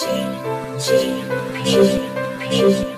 …ちんちん、